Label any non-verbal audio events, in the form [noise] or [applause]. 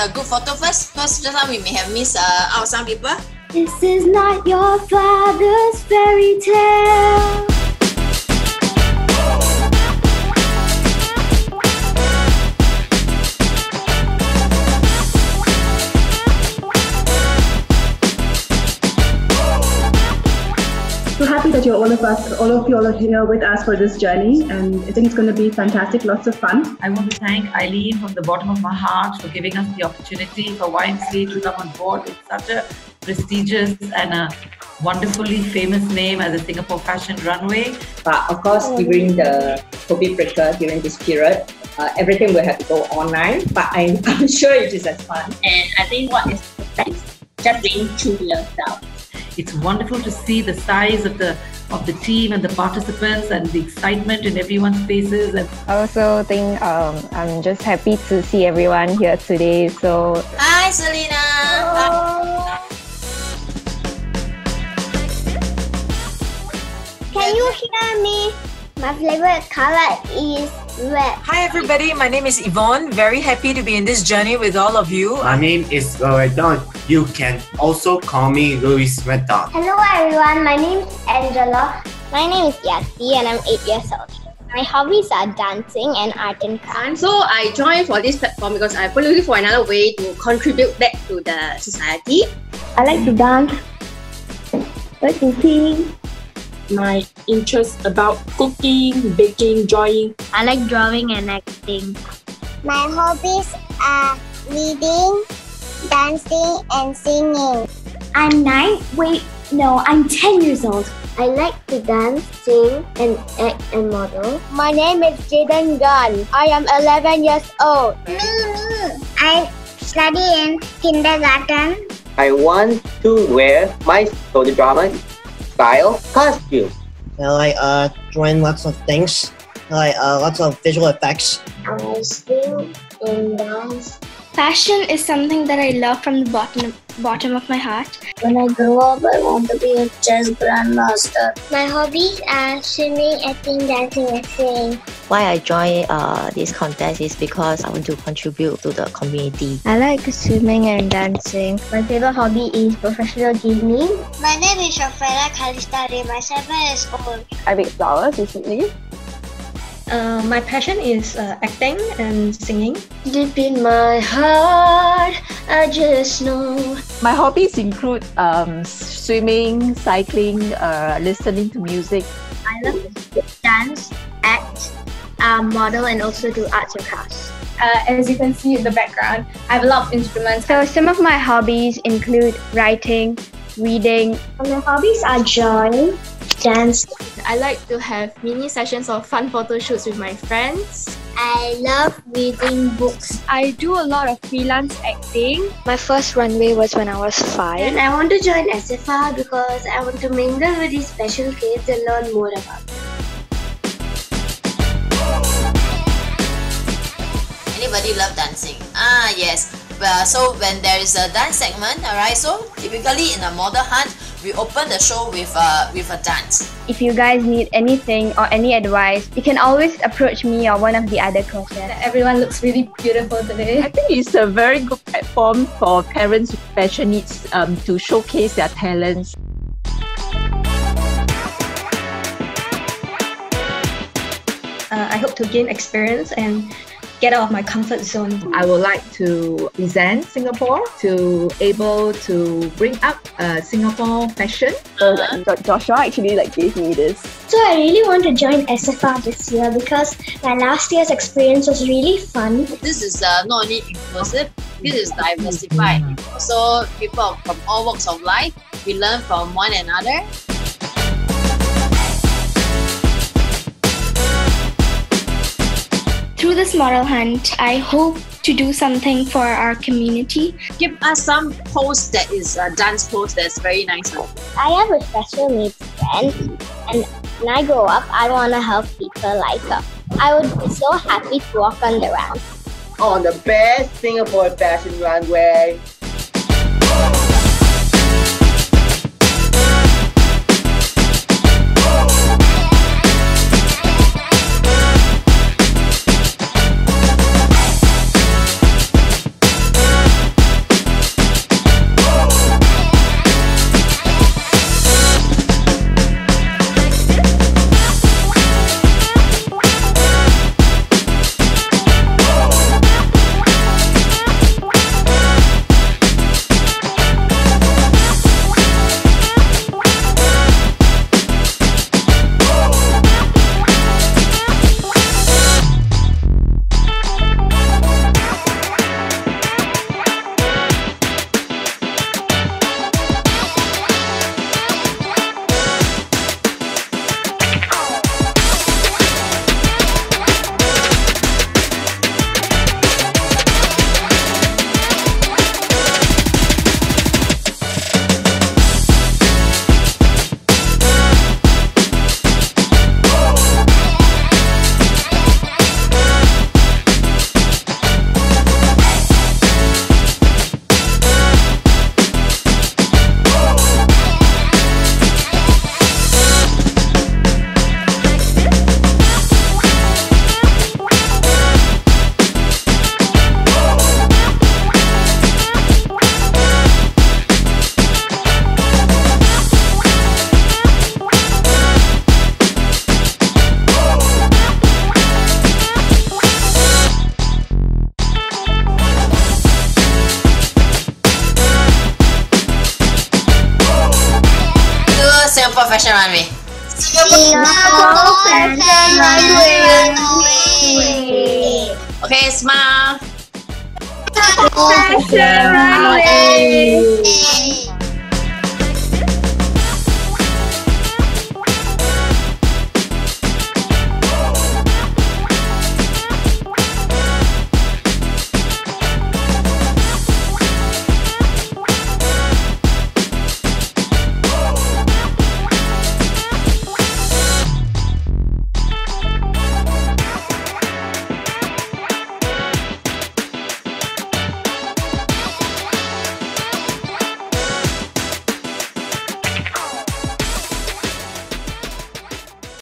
a good photo first? Because just now we may have missed uh, out some people. This is not your father's fairy tale. Of us, all of you all are here with us for this journey, and I think it's going to be fantastic, lots of fun. I want to thank Eileen from the bottom of my heart for giving us the opportunity for YMCA to come on board It's such a prestigious and a wonderfully famous name as a Singapore fashion runway. But of course, during the COVID breaker, during this period, uh, everything will have to go online. But I'm, [laughs] I'm sure it is as fun. And I think what is best just being true yourself. It's wonderful to see the size of the of the team and the participants and the excitement in everyone's faces. And I also think um, I'm just happy to see everyone here today. So Hi, Selena. Can you hear me? My favorite color is red. Hi everybody, my name is Yvonne. Very happy to be in this journey with all of you. My name is Loredon. You can also call me Louis Vuitton. Hello everyone, my name is Angela. My name is Yati and I'm 8 years old. My hobbies are dancing and art and craft. So I joined for this platform because I'm looking for another way to contribute back to the society. I like to dance. I like to sing. My interest about cooking, baking, drawing. I like drawing and acting. My hobbies are reading, dancing, and singing. I'm nine. Wait, no, I'm 10 years old. I like to dance, sing, and act and model. My name is Jaden Gunn. I am 11 years old. Me, me. I study in kindergarten. I want to wear my photo drama style costume. I like uh drawing lots of things. I like uh, lots of visual effects. I sing and dance. Fashion is something that I love from the bottom bottom of my heart. When I grow up, I want to be a chess grandmaster. My hobbies are swimming, acting, dancing, and singing. Why I join uh, this contest is because I want to contribute to the community. I like swimming and dancing. My favorite hobby is professional gaming. My name is Rafaela Kalistari. My seven years old. I make flowers recently. Uh, my passion is uh, acting and singing. Deep in my heart, I just know. My hobbies include um, swimming, cycling, uh, listening to music. I love to dance, act, um, model, and also do arts and crafts. Uh, as you can see in the background, I have a lot of instruments. So some of my hobbies include writing, reading. And My hobbies are drawing, dance. I like to have mini sessions of fun photo shoots with my friends. I love reading books. I do a lot of freelance acting. My first runway was when I was five. And I want to join SFR because I want to mingle with these special kids and learn more about them. Anybody love dancing? Ah, yes. Well, so when there is a dance segment, alright, so typically in a model hunt, we open the show with a, with a dance. If you guys need anything or any advice, you can always approach me or one of the other coaches. Everyone looks really beautiful today. I think it's a very good platform for parents with special needs um, to showcase their talents. Uh, I hope to gain experience and get out of my comfort zone. I would like to present Singapore to able to bring up uh, Singapore fashion. So like, Joshua actually like gave me this. So I really want to join SFR this year because my last year's experience was really fun. This is uh, not only inclusive, this is diversified. So people from all walks of life, we learn from one another. Through this model hunt, I hope to do something for our community. Give us some post that is a dance post that's very nice. I have a special needs friend, and when I grow up, I want to help people like her. I would be so happy to walk on the ramp. On the best Singapore fashion runway. Fashion Runway? Singapore Fashion Runway. Okay, smile. Fashion Runway.